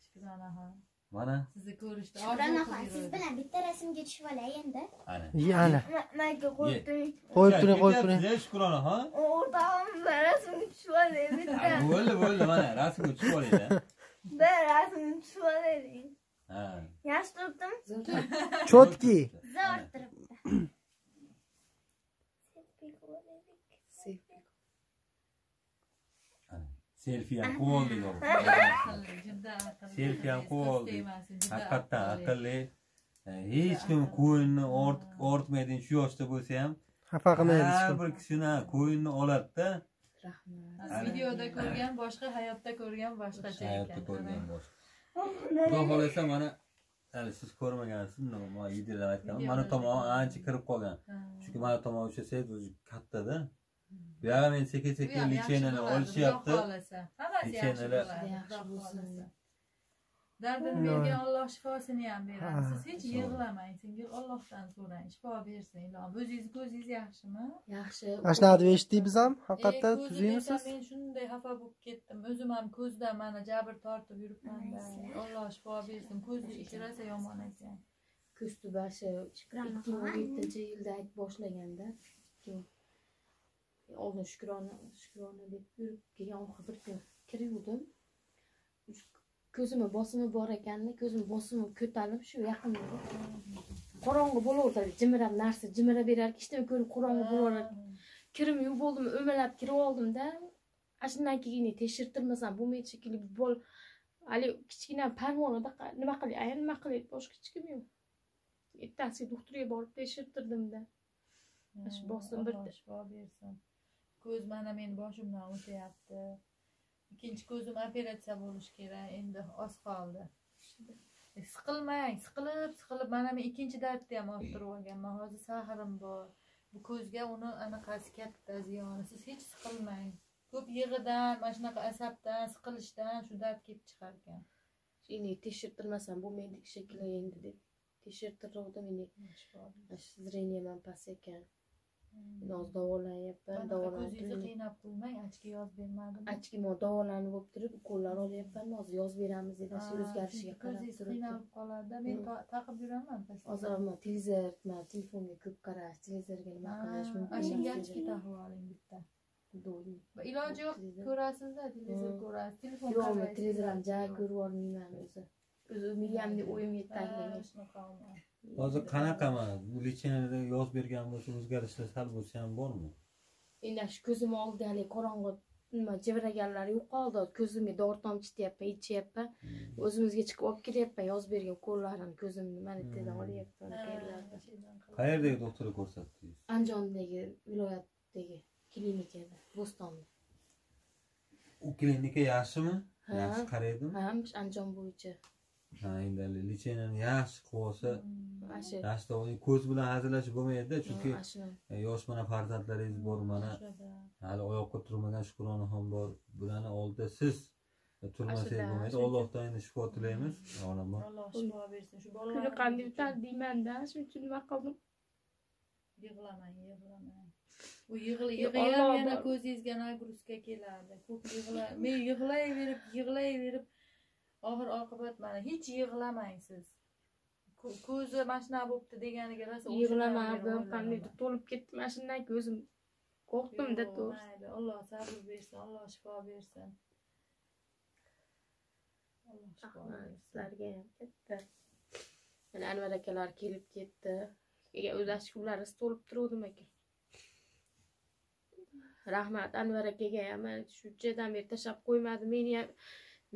shukronaxon
Mana,
sizni
shukranaxon
qilib
siz bilan bitta rasmga tushib olay endi.
Ana.
mayga qo'yib turing
qo'yib turing qo'yib turing
Shukrona, ha?
o'rtog'im bir rasmga tushib olay bitta.
Bo'ldi, bo'ldi, mana rasmga tushib oling.
bir rasmga tushib olaylik
Ha.
yaxshi turibdimi
cho'tki
zo'r turibdi
Selfie ham qo'yib oldik.
Aqlli, juda aqlli.
Selfie ham qo'yib oldik.
Emasdi, juda
Haqiqatdan
aqlli.
aqlli. E, Hech kim ko'yinni ort- ortmaydi shu yoshda bo'lsa ham.
xafa
Har
qilmaydi
bir kishini ko'yinni oladi-da.
rahmat
videoda ko'rgan boshqa hayotda ko'rgan boshqacha
Hayotda
ekan
ko'rgan boshqa. Xudo xohlasa mana hali siz ko'rmagansiz, mana videoda aytganim. Mana tomon ancha kirib qolgan. Chunki mana tomon o'sha sayt o'zi kattada. Bu yoqqa men sekin sekin
bo'ladi,
olishyapti.
Xudo dardini bergan olloh shifosini ham beradi. Siz hech yig'lamang sen ollohdan so'rang shifo bersin ilohim o'zingizni ko'zingiz yaxshimi?
Yaxshi.
Mana shunaqa deb eshitdik biz ham haqiqatdan tuzimisiz
esa men shunday xafa bo'lib ketdim. O'zim ham ko'zdan mana jabr tortib yuribmanda olloh shifo bersin ko'zni ichi rosa yomon ekan
ko'z tubashi ikki ming yettinchi yilda aytib boshlaganda. Oldin shukrona shukrona deb yurib keyin oxiri bir kun kiruvdim ko'zimni bosimi bor ekanda ko'zimni bosimi ko'tarilib shu yaqinda. Qorong'i bo'laveradi jimirab narsa jimira berarki hech nima ko'rib qorong'i bo'laveradi. Kirim yuvib oldim o'malab kirib oldimda ana shundan keyin tekshirtirmasam bo'lmaydi shekilli bol. Haligi kichkina parmonida nima qilay aya nima qilaydi boshqa hech kim yo'q. Ertasiga doktorga borib tekshirtirdimda shu bosim
shifo bersin. Ko'z mana meni boshimdan o'tyapti ikkinchi ko'zim operatsiya bo'lishi kerak endi oz qoldi. Siqilmang siqilib siqilib mana men ikkinchi dardni ham orttirib olganman. Hozir sahrim bor. Bu ko'zga uni anaqasi katta ziyoni. Siz hech siqilmang. Ko'p yig'idan mana shunaqa asabdan siqilishdan shu dard kelib chiqarkan.
Endi tekshirtirmasam bo'lmaydi shekilli endi deb. Tekshirtiruvdim endi ham past ekan hozir davolanyapman
ko'zingizni
davolanib
qiynab qo'ymang achka yozib bermadim.
Achkima davolanib bo'lib turib ukollar olyapman hozir yozib beramiz dedi shu o'zgarishiga qarab
ko'zingiz qiynalib qoladida men ta- taqib yuraman
hozir man televizor man telefonga ko'p qarash televizorga nima qilish
ana shunga
mumkin
ochki taxib oling bitta. Iloji yo'q ko'rasizda televizor
Hmm.
ko'rasiz telefon
yo'q men
qaraysiz.
televizor ham ja ko'rib olmayman o'zi. O'zi miyamni o'yim
Ha,
yetadi
shunaqa.
Hozir qanaqaman bu lichenada yozib bergan bo'lsa o'zgarishlar sal bo'lsa ham bormi?
Endi shu ko'zim oldida haligi qorong'i nima jiviraganlar yo'qoldi ko'zimga dori tomchityapman ichyapman o'zimizga chiqib olib kelyapman yozib bergan ukollarini ko'zimni mana yerdan olyapman
qayerdagi doktorga ko'rsatdingiz?
Andijondagi viloyatdagi klinikada bo'stonda.
U klinika yaxshimi? Yaxshi qaraydimi?
Ha andijon bo'yicha.
ha endi lichenani yaxshi qilib olsa
mana shu
yaxshi davolash ko'z bilan hazillashib bo'lmaydida chunki
mana
e, yosh mana farzandlaringiz bor mana.
Shurada.
hali oyoqqa turmagan shukronaxon bor. Bularni oldida siz e, turmasangiz bo'lmaydi. allohdan endi shifo tilaymiz onaman
alloh shifo bersin shu bolalar
qanday o'tadi deymanda shuning uchun nima qildim
yig'lamang yig'lamang. U yig'la
Yo'q,
yig'ayam
Alloh
yana ko'zingizga nagruzka keladi. Ko'p yig'la men yig'layverib yig'layverib oxir oqibat mana hech yig'lamang siz Ko- ko'zi mana shunaqa bo'libdi deganiga rosa o'ylayman.
qandaydir to'lib ketdi mana shundan ko'zim qo'rqdimda
Yo'q,
to'g'risi
alloh sabr bersin alloh shifo bersin.
Sizlarga ham katta. Mana anvar akalar kelib ketdi. O'zi ashkularimiz to'lib turuvdim ekan rahmat anvar akaga ham shunchadan beri tashlab qo'ymadi meni ham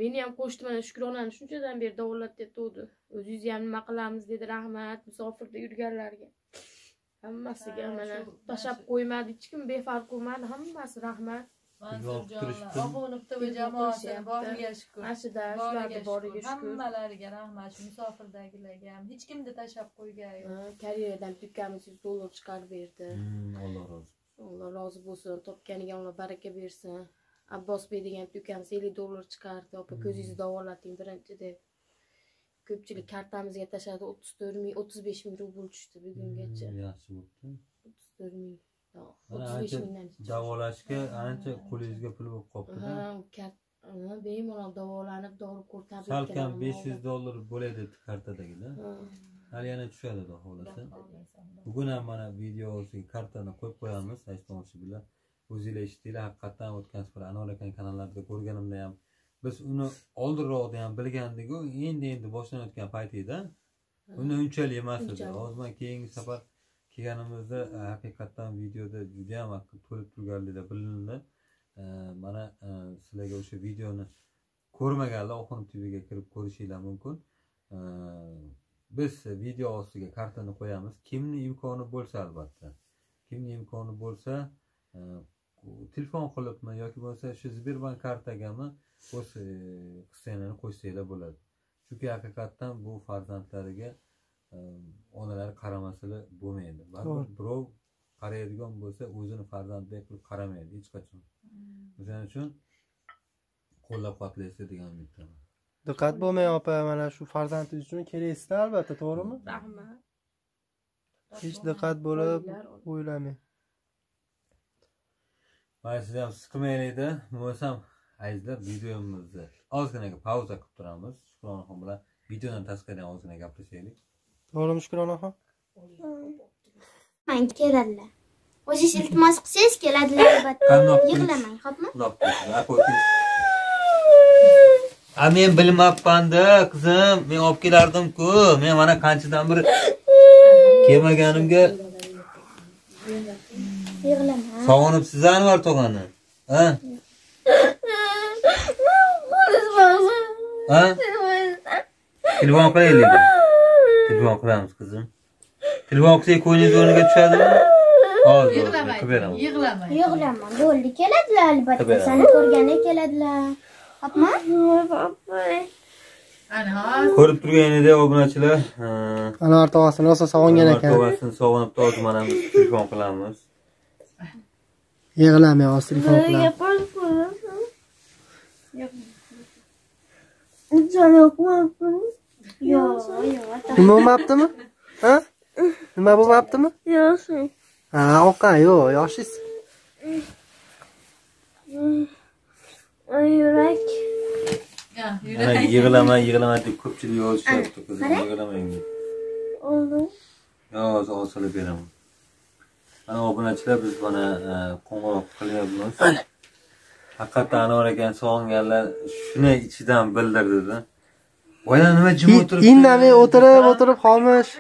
meni ham qo'shdi mana shukronani shunchadan beri davolatayotgandi o'zingizni ham nima qilamiz? dedi rahmat musofirda yurganlarga. Hammasiga
Ha,
mana tashlab qo'ymadi hech kim befarq qilmadi hammasi rahmat.
Jamoasi boriga shukur
shularni boriga
shukur hammalariga rahmat shu musofirdagilarga ham. Hech kimni tashlab qo'ygani yo'q.
Koreyadan ukamiz yuz dollar chiqarib berdi.
Hmm, alloh rozi
alloh rozi bo'lsin topganiga alloh baraka bersin abbos bey degan ukamiz ellik dollar chiqardi opa ko'zingizni davolating birinchi deb. Ko'pchilik kartamizga tashladi o'ttiz to'rt ming o'ttiz besh ming rubl tushdi bugungacha.
Hmm, yaxshi bo'pti
o'ttiz to'rt ming o'ttiz besh mingdan
davolashga ancha qo'lingizga pul bo'lib qolibdida
ha bemalol davolanib dori ko'rtarib
salkam besh yuz dollar bo'ladi
Ha,
hali yana tushadi xudo xohlasa bugun ham mana videosiga kartani qo'yib qo'yamiz hech tomoshabinlar o'zinglar eshitdinglar haqiqatdan o'tgan safar anvar akani kanallarida ko'rganimda ham. Biz uni oldinroqda ham bilgandiku endi endi boshlanayotgan paytida undan unchalik emas edi. Hozir keyingi safar kelganimizda e, haqiqatdan videoda judayam to'lib turganligida bilindi. E, mana e, sizlarga o'sha videoni ko'rmaganlar oxunov tvga kirib ko'rishinglar mumkin. Biz video ostiga kartani qo'yamiz. Kimni imkoni bo'lsa albatta. Kimni imkoni bo'lsa telefon qilibmi yoki bo'lmasa shu sberbank kartagami o'z e, qilsanglarni qo'shsanglar bo'ladi. Chunki haqiqatdan bu farzandlariga e, onalari qaramasalar bo'lmaydi. Baribir birov qaraydigan bo'lsa o'zini farzandidek qilib qaramaydi hech qachon. O'shaning uchun qo'llab quvvatlaysiz degan umiddaman
diqqat bo'lmang opa mana shu farzandingiz uchun kelaysizda albatta to'g'rimi?
Rahmat.
Hech diqqat bo'lib o'ylamang
mana siz ham siqmaylikda nima bo'lsam azizlar videomizni ozgina pauza qilib turamiz. Shukronaxon bilan videodan tashqari ham ozgina gaplashaylik
to'g'rimi shukronaxon
man keladilar. O'zingiz iltimos qilsangiz keladilar albatta. Yig'lamang xo'pmi?
A men bilmabmanda qizim. Men olib kelardimku. Men mana qanchadan bir kelmaganimga
yig'lama
sog'inibsiz anvar tog'ani? Ha? Ha? Telefon qilaylik telefon qilamiz qizim. Telefon qilsak ko'nglingiz o'rniga tushadimi? Hozir qilib beraman
yig'lamang
yig'lama bo'ldi. Keladilar albatta.
Tabii.
sani ko'rganda keladilar.
Hozir
ko'rib turganingdek obunachilar.
Anvar tog'asini rosa sog'ingan ekan.
tog'asini sog'inib hozir mana biz telefon qilamiz
yo'q yo'q
nima bo'lmabdimi? Ha? Nima bo'lmabdimi? Ha oqa yo'q yoshingiz
yurak.
Ya,
mana
yurak
yig'lama yig'lama deb ko'pchilik yozishyapti qizim yig'lamang deb yo hozir osilib beraman obunachilar biz mana e, qo'ng'iroq qilyapmiz. Haqiqatdan anvar akani sog'inganlar shuni ichidan bildirdida boya nima jim o'tirib
indamay o'tirib o'tirib xomush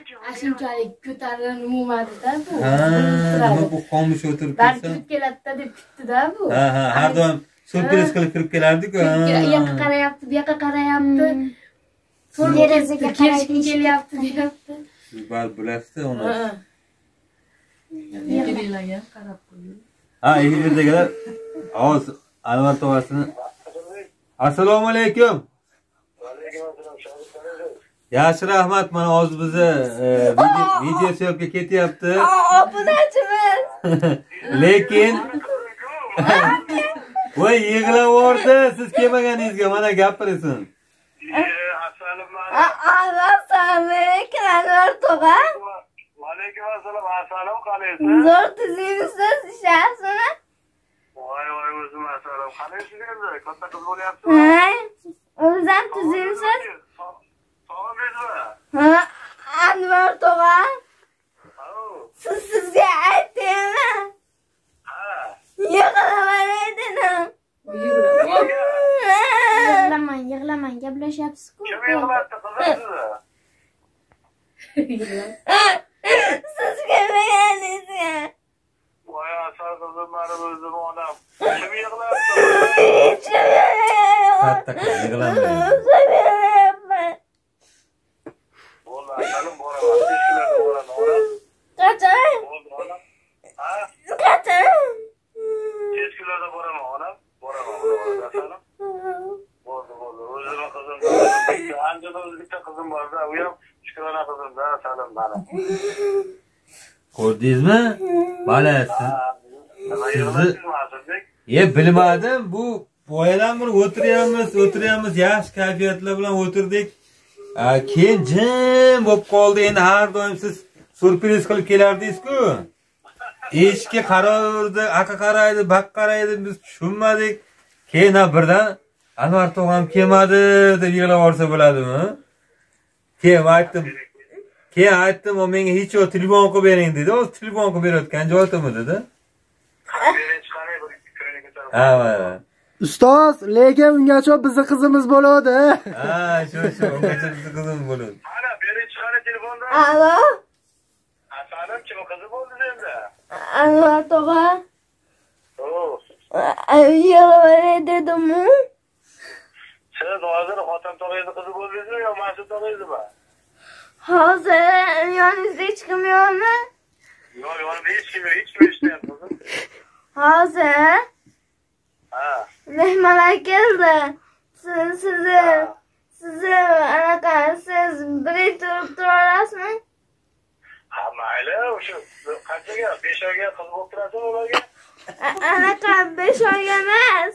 shunchalik ko'tarilib umumadida bu.
Ha nima bu xomush o'tirib tursa
kirib keladida deb kutdida bu.
Ha ha har doim surpriz qilib kirib kelardiku
u yoqqa qarayapti bu yoqqa qarayapti.
Derazaga
kelishgim kelyapti deyapti.
Siz baribir bilasizda uni
qarab.
Ha efirdagilar hozir anvar tog'asini assalomu alaykum. Yaxshi rahmat mana hozir bizni e, video- syomka ketyapti.
Obunachimiz
lekin voy yig'lavordi siz kelmaganingizga mana gapirsin
assalomu alaykum. Anvar tog'a
Aleyküm assalam, assalam qalaysiz?
zo'r tuzimsiz ishlasizmi
Voy voy o'zim assalam. Qalaysiz endi? Katta qiz bo'lyapsizmi?
ha o'zim tuzimsiz
Sog'indingizmi?
ha anvar tog'a siz sizga aytdimmi
Ha.
yig'laman aydinim yig'lamang yig'lamang gaplashyapsiz-ku
Kim yig'latdi qizim sizni?
Siz kelmaganingizga
Voy asal qizim mani o'zim onam. Kim yig'latdi?
hech kim yo'q.
katta qiz yig'lamaydi
So'rayapman.
Bo'ldi, asalim boraman. Eshiklarga boraman. onam.
Qachon?
Bo'ldi, onam. Ha?
Qachon?
Tez kunlarda boraman, onam. Boraman, boraman, asalim. Bo'ldi, O'zimni qizim. Anjada bitta qizim bor-da, u ham Shukrona qizim-da, asalim mani.
ko'rdingizmi mana siz
Nima yig'laysizmi, Asadbek?
e bilmadim bu boyadan beri o'tiryapmiz o'tiryapmiz yaxshi kayfiyatlar bilan o'tirdik keyin jim bo'lib qoldi endi har doim siz surpriz qilib kelardingiz-ku eshikka qaraverdi aqa qaraydi baq qaraydi biz tushunmadik keyin birdan anvar tog'am kelmadi deb yig'lab yuborsa bo'ladimi keyin aytdim keyin aytdim u menga hech yo'q telefon qilib bering dedi hozir telefon qilib berayotgan joyimi dedi ha
ustoz lekin ungacha bizni qizimiz bo'ladi
ha shu shu ungacha bizni qizim bo'ladi
Ana birinchi qaray telefonda.
Alo,
Asalim kim qizi bo'ldi endi?
Anvar tog'a.
O,
Yig'laman dedimmi?
Siz hozir xotin tog'ingizni qizi bo'ldingizmi yo mas'ud tog'ingizmi?
Hozir yoningizda hech kim yo'qmi?
Yo'q, yonimda hech kim yo'q, hech kim eshityapti.
Hozir
Ha.
mehmonlar keldi. Siz sizni sizni anaqa siz bir turib tura olasizmi?
Ha, mayli, o'sha qanchaga? 5 oyga qiz bo'lib turasizmi ularga?
Anaqa 5 oyga emas.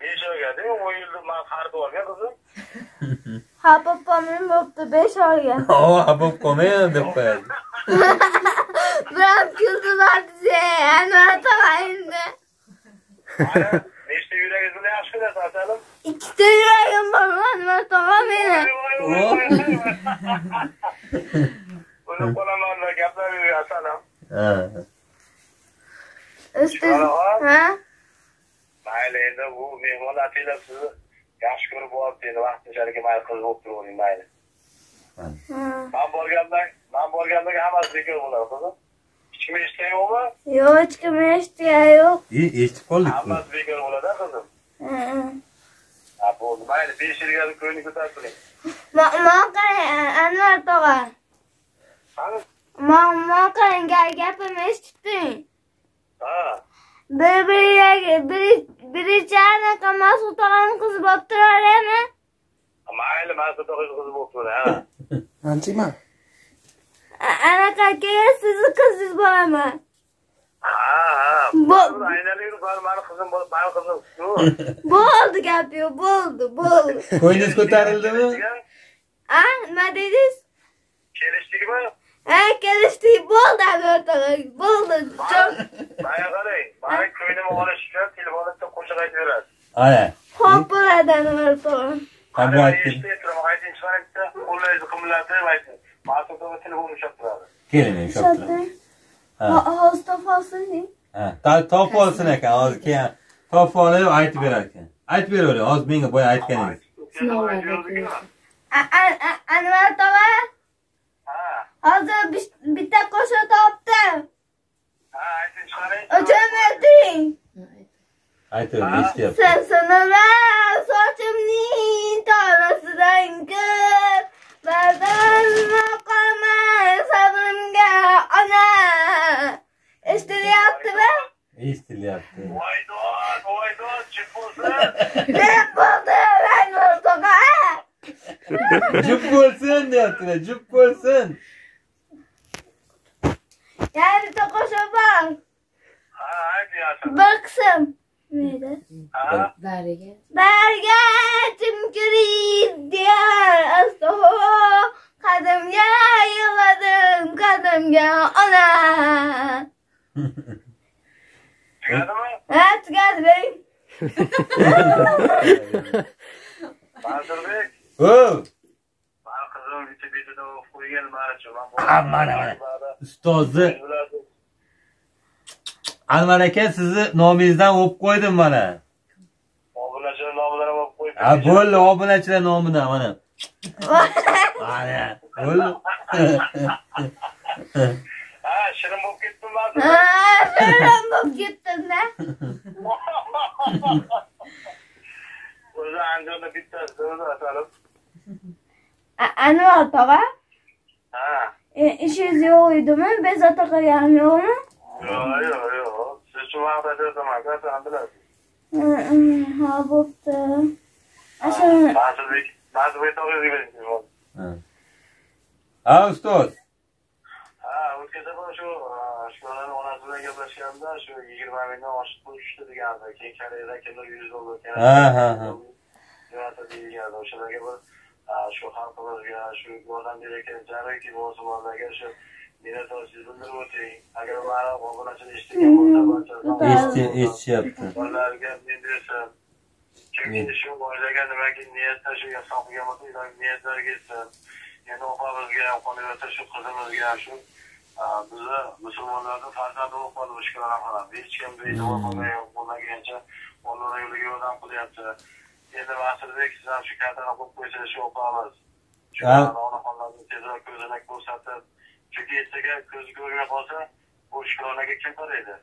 Be- besh oyga bo'pti besh oy besh oyga bo'pti Be- besh oyga
5 oyga deng 10 yilda men qarib olgan qizim.
ha popomning bo'pti besh oyga.
O habib qolmayin deb qo'yadi.
Biram kuldilar anvar tog'a endi
Mana nechta yuragingizni yaxshi ko'rasiz asalim?
ikkita yuragim bor anvar tog'a meni
O'lib qolaman gaplar asalim.
ha.
Ustoz ha
Mayli endi bu mehmon atilab sizni yaxshi ko'rib bo'lyapti endi vaqtinchalik mayli qilib bo'lib turavering mayli.
ha
Men borganda, men borganda hammasi bekor bo'ladi qizim. Hech kim eshitgan yo'qmi?
yo'q hech kim eshitgan yo'q
e eshitib qoldik
Hammasi bekor bo'ladi qizim.
Ha,
bo'ldi. Mayli 5 yilga ko'nglingiz ko'tarib turing.
Ma- man qarang anvar tog'a man man qarang ga- gapimni eshitding
Ha.
Bir biriga biri birinchi anaqa mas'ud tog'ani qizi bo'lib turaverami
Mayli, men sizni to'g'ri qizib bo'lib turay, ha.
Anchikman.
A- anaqa keyin sizni qizingiz bo'laman
Ha, ha. Mani qizim bo'lib, mani qizim. Shu.
bo'ldi gap yo'q bo'ldi bo'ldi
ko'nglingiz ko'tarildimi
a nima dedingiz
Kelishdikmi?
Ha kelishdik bo'ldi anvar tog'a bo'ldi Çok.
Mana qarang, mani ko'nglimni olish uchun telefonda qo'shiq aytib beradi.
ana
xo'p bo'ladi anvar tog'a
ha bu aytdim
qo'llaringizni qimillatib ayting ma'sudova telefon ushlab turadi
keling shoptiram ha
hozir topolsin
ha ta- topib olsin ekan hozir keyin topib olib aytib berar ekan aytib beravering hozir menga boya aytganingiz
anvar tog'a
ha
hozir bish- bitta qo'shiq topdim
ha. ayting chiqaring
o'chirmay turing
aytavering eshityapti
Sensinilar sochimning tolasidan ko'p Ba'zan qolmay sabrimga ona Eshitilyaptimi?
eshitilyapti
voydon voydon chip bo'lsin
Ne bo'ldi Anvar tog'a?
jup bo'lsin deyaptilar jup bo'lsin
Yana bitta qo'shiq bor
ha ayting asal
Bir qism neydi?
ha?
Bariga
Bargatim kirib diyar astaho Qadimga yig'ladim qadimga ona.
Tugadimi
Ha tugadi bering
mansurbek
o
mani qizim bitta betida o'qib qo'ygan manachi man
Ha, mana, mana. ustozi anvar aka sizni nomingizdan o'pib qo'ydim mana
obunachilar nomidan olib qo'yib
ha bo'ldi obunachilar nomidan mana mana bo'ldi
ha shirin bo'lib ketdim man
Ha, shirin bo'lib ketdim-da.
o'zi andijonda bittasi o'zi asalim
A- Anvar tog'a,
ha
e, ishingiz yo'q edimi? Bezovta qilganim yo'qmi?
yo'q yo'q yo'q siz shu vaqtda aytyapman san bilasiz
Ha, ha, bo'pti. Asha,
mansurbek mansurbek tog'angizga bering telefon
ha ustoz
ha o'tgan safar shu shularni onasi bilan gaplashganda shu yigirma mingdan oshib qo'yishdi degandi keyin koreyadan kimdir yuz dollar
Ha, ha, ha.
jo'natadi degandi o'shalarga bir shu xalqimizga shu yordam berayotgan jariki musulmonlarga shu minnatdorchilik bildirib o'ting. Agar mani obunachini eshitgan bo'lsa barchasi
Eshiti- eshitishyapti
bolalarga men bersin chunki shu oilaga nimaki niyatda shu inson qilgan bo'lsa ilohi niyatlariga yetsin endi opamizga ham qolaversa shu qizimizga ham shu bizni musulmonlarni farzandi bo'lib qoldi qilamiz. Hech kim beduo bo'lmagancha olloh yo'liga yordam qilyapti endi ham shu kartani qo'yib qo'ysangiz shu opamiz shu onaxonlarni tezroq ko'zini ko'rsatib chunki ertaga ko'zi ko'rmay qolsa bu shukronaga kim qaraydi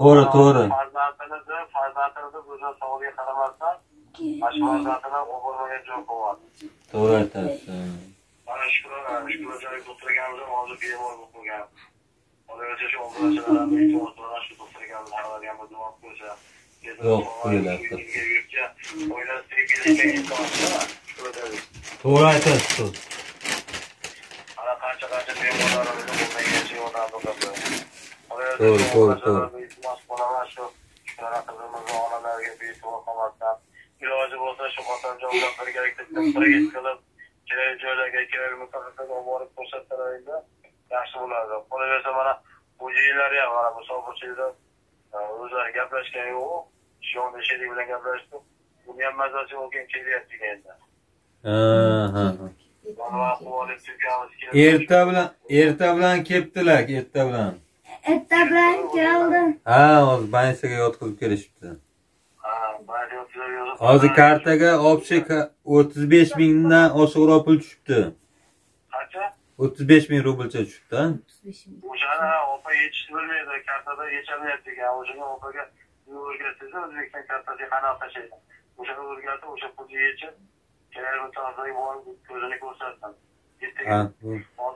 to'g'ri to'g'ri.
farzandimizni farzandimizni o'zini sog'lig'iga qaramasdan mana shu farzandini olib bormagan joy qo'yyapti
to'g'ri aytasiz.
Mana shukrona shukrona joyga o'tirganimiz hozir bemor bo'lib qolgan. Qolaversa shu bilan shu o'tirganimiz haragan bir duo qo'ysa
Yo'q, qo'yiladi.
oilasi
to'g'ri aytasiz ustoz
ana qancha qancha bemorlarimizni bo'lmagan yordam bo'ladi
To'g'ri, to'g'ri, to'g'ri.
iltimos qilaman shu shunaqa qizimizni onalariga bee'tibor qolmasdan iloji bo'lsa shu xotirjamlar birgalikda birga qilib kerak joylarga kerak mutaxassislarga olib borib ko'rsatsalarda yaxshi bo'ladi qolaversa mana xo'jayinlari ham mana bu sobiqchilar o'zlari gaplashgan yo'q. Shu yoqda sherik bilan gaplashdik buni ham mazasi yo'q ekan kelyapti endi.
Erta bilan erta bilan kelibdilar erta bilan.
Erta bilan keldim
ha hozir больницаga yotqizib kelishibdi. Hozir kartaga общий o'ttiz besh mingdan oshiqroq pul tushibdi o'ttiz besh ming rublcha tushibdi
o'shani opa yechishni bilmaydi kartada yecholmayapti ekan o'shani opaga o'rgatsangiz o'zbekiston kartasiga qanaqa tashlaydi. O'shani o'rgatib o'sha pulni yechib kerak mutaxassisga borib ko'zini ko'rsatdim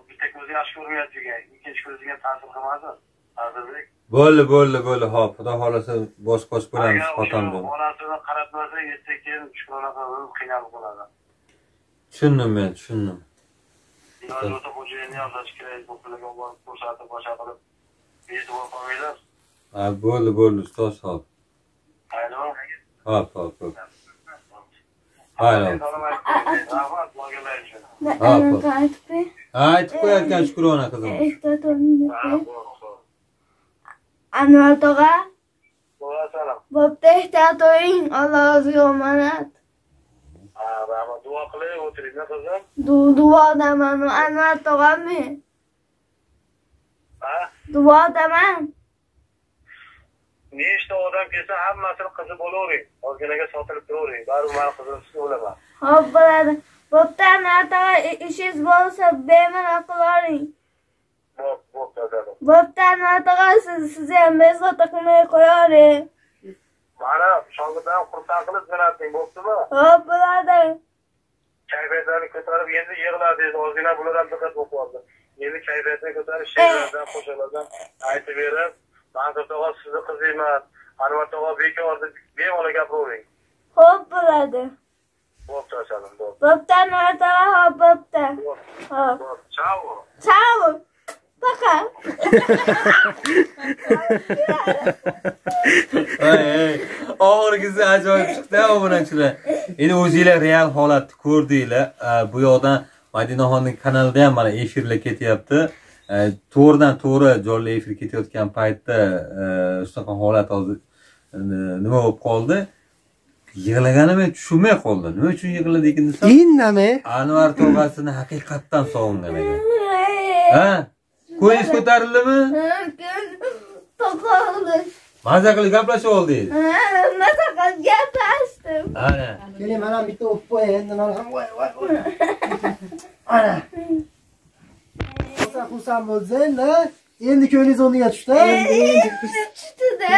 bitta ko'zi yaxshi ko'rmayapti ekan ikkinchi ko'ziga ta'sir qilmadi. Ta'sirlik
bo'ldi bo'ldi bo'ldi. Hop xudo xohlasa xotin
o'sha
bilan
onasini qaratmasa erta keyin shunaqa qiynalib qoladi.
Tushundim men tushundim
bo'lsa xo'jayinni yollash kerak bu pulga borib ko'rsatib boshqa qilib e'tibor qilmanglar
ha bo'ldi bo'ldi ustoz hop.
Haydi.
hop hop hop.
Aytib
qo'yayotgan shukrona qizim
anvar tog'a. Bo'pti ehtiyot bo'ling alloh o'ziga omonat.
Duo qiling, o'tiringlar qizim.
duo duodaman anvar tog'ami
Ha?
duodaman
Nechta odam kelsa hammasini qizi bo'lavering. Ozginaga sotilib turavering. Baribir mani qizim siz o'laman.
ho'p bo'ladi bo'pti anvar tog'a ishingiz bo'lsa bemalol qilavering
Bo'p,
bo'pti anvar tog'a siz sizni ham bezovta qilmay qo'yavering
Mana shogirdlarim xursand qilib jo'natding, bo'ptimi?
ho'p bo'ladi
Kayfiyatlarni ko'tarib endi yig'ladingiz. Ozgina bular ham diqqat bo'lib qoldi. Endi kayfiyatni ko'tarib she'rlardan, qo'shiqlardan aytib berib, Manzur tog'a sizni qizingman, Anvar tog'a bekor deb bemalol gapiravering.
ho'p bo'ladi
Bo'pti, asalim, bo'pti.
bo'pti anvar tog'a ho'p bo'pti ho'p
bo'pti. Chao.
Пока
Ey, og'irgisi ajoyib chiqdi obunachilar. Endi o'zinglar real holatni ko'rdinglar. Bu yoqdan madinaxonning kanalida ham mana efirlar ketyapti. To'g'ridan to'g'ri jonli efir ketayotgan paytda shunaqa holat hozir nima bo'lib qoldi? Yig'laganimga tushunmay qoldim nima uchun yig'ladi ekan desam
indamay.
Anvar tog'asini haqiqatdan sog'ingan ekan. Ha ko'nglingiz ko'tarildimi maza qilib gaplashib oldingiz.
Maza qilib gaplashdim.
Ana.
Keling mana bitta o'pib qo'yay endi mana ham voy voy voy ana. Xursand xursand bo'lsangda endi ko'nglingiz o'rniga tushdi endi
tushdi-da.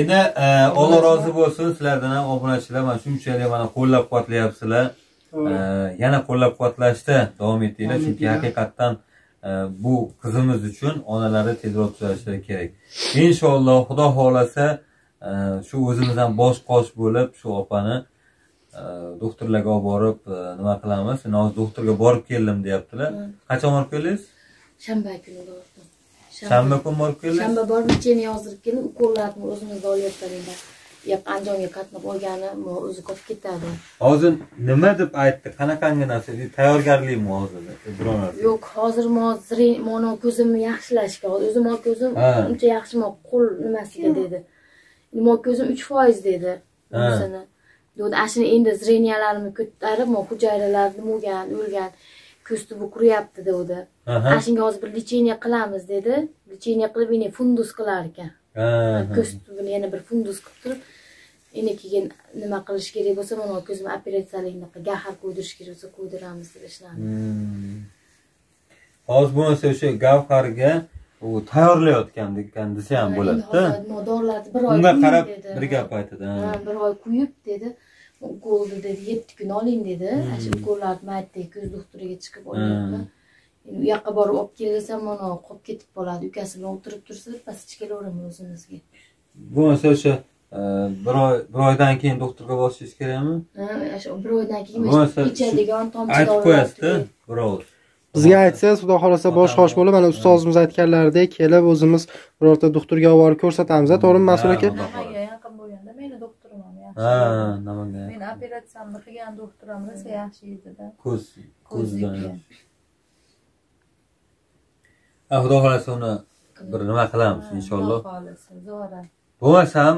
endi e, alloh rozi bo'lsin sizlardan ham obunachilar. Mana shunchalik mana qo'llab quvvatlayapsizlar E, yana qo'llab quvvatlashda davom etinglar chunki haqiqatdan e, bu qizimiz uchun onalari tezroq tuzalishlari kerak. Inshaalloh xudo xohlasa e, shu o'zimiz ham bosh qosh bo'lib shu opani e, doktorlarga olib borib nima qilamiz? Hozir doktorga borib keldim deyaptilar. Qachon borib keldingiz?
Shanba kuni bordim
shanba kuni borib keldingiz?
Shanba borib nechani yozdirib keldim. Ukollarni o'zimizda olyaptilar yoq andijonga qatnab olgani o'zi qolib ketadi.
Hozir nima deb aytdi? Qanaqangi narsa? Tayyorgarlikmi hozir? Biror narsa.
Yo'q hozir mana ko'zimni yaxshilashga o'zim ko'zim
Ha.
uncha yaxshi emas qo'l nimasiga dedi. Nima ko'zim uch foiz dedi. Dedi ana shuni endi zreniyalarimni ko'tarib mo hujayralar nima bo'lgan o'lgan ko'z tubi quriyapti dedi. Ana shunga hozir bir lecheniya qilamiz dedi. Lecheniya qilib endi fundus qilar ekan. Ko'z tubini yana bir fundus qilib turib endi keyin nima qilish kerak bo'lsa mana ko'zimni operatsiyalik unaqa gahar qo'ydirish kerak bo'lsa qo'ydiramiz deb ishlarni
Hmm. hozir bo'lmasa o'sha gavharga u tayyorlayotgan ekan desa ham bo'ladida
dorilarni bir oy
unga qarab bir gap aytadi
bir oy quyib dedi. Ukolni dedi yetti kun oling dedi.
Hmm.
ana shu ukollarni aytdi ko'z doktoriga chiqib olyapman u yoqqa borib olib kelsam mana qolib ketib qoladi. Ukasi bilan o'tirib tursa pastga kelaveraman o'zimizga.
Bo'lmasa o'sha e, bir oy bir oydan keyin doktorga borishingiz kerakmi?
Bir oydan keyin
Bo'lmasa
ichadigan tomchi
aytib qo'yasizda bir og'iz
bizga aytsangiz xudo xohlasa bosh qosh bo'lib mana ustozimiz aytganlaridek kelib o'zimiz birorta doktorga olib borib ko'rsatamiz to'g'rimi mas'ul aka
yaqin bo'lganda meni doktorim ham yaxshi
ha namangan.
Men operatsiyamni qilgan doktorim rosa yaxshi edida.
Ko'z ko'zdan xudo xohlasa uni bir nima qilamiz inshaalloh
zora.
Bo'lmasam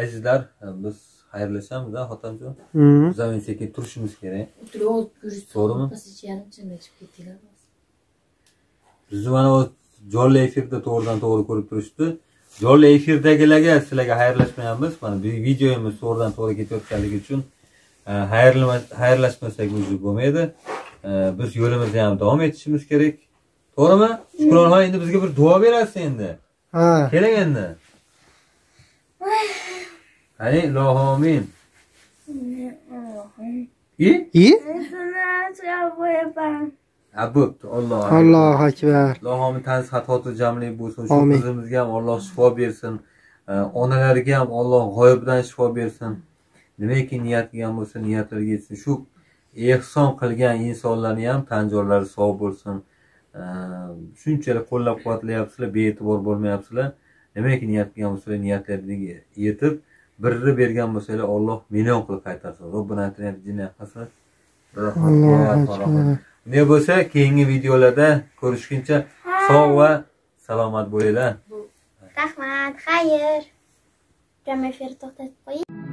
azizlar biz xayrlashamiz a xotinjon.
Mhm.
biz ham sekin turishimiz kerak. To'g'rimi? bizni mana jonli efirda to'g'ridan to'g'ri ko'rib turishdi jonli efirdagilarga sizlarga xayrlashmayapmiz. Mana bu videomiz to'g'ridan to'g'ri ketayotganligi uchun e, xayrlashmasak o'zi bo'lmaydi. E, biz yo'limizda ham davom etishimiz kerak to'g'rimi? Shukronxon endi bizga bir duo berasiz endi.
Ha.
Keling endi. Qani ilohi omin i
i
ha bo'pti olloh
allohu akbar.
Ilohi tansi xatotu jamlik bo'lsin shu qizimizga ham alloh shifo bersin. Onalarga ham alloh g'oyibdan shifo bersin. Nimaki niyat qilgan bo'lsa niyatlariga yetsin. Shu ehson qilgan insonlarni ham tan joylari sog' bo'lsin shunchalik qo'llab quvvatlayapsizlar bee'tibor bo'lmayapsizlar. Nimaki niyat qilgan bo'lsalar niyatlaringizga yetib birni bergan bo'lsanglar olloh million qilib qaytarsin. Ne bo'lsa keyingi videolarda ko'rishguncha sog' va salomat bo'linglar.
Rahmat xayr. Kam efirni to'xtatib qo'ying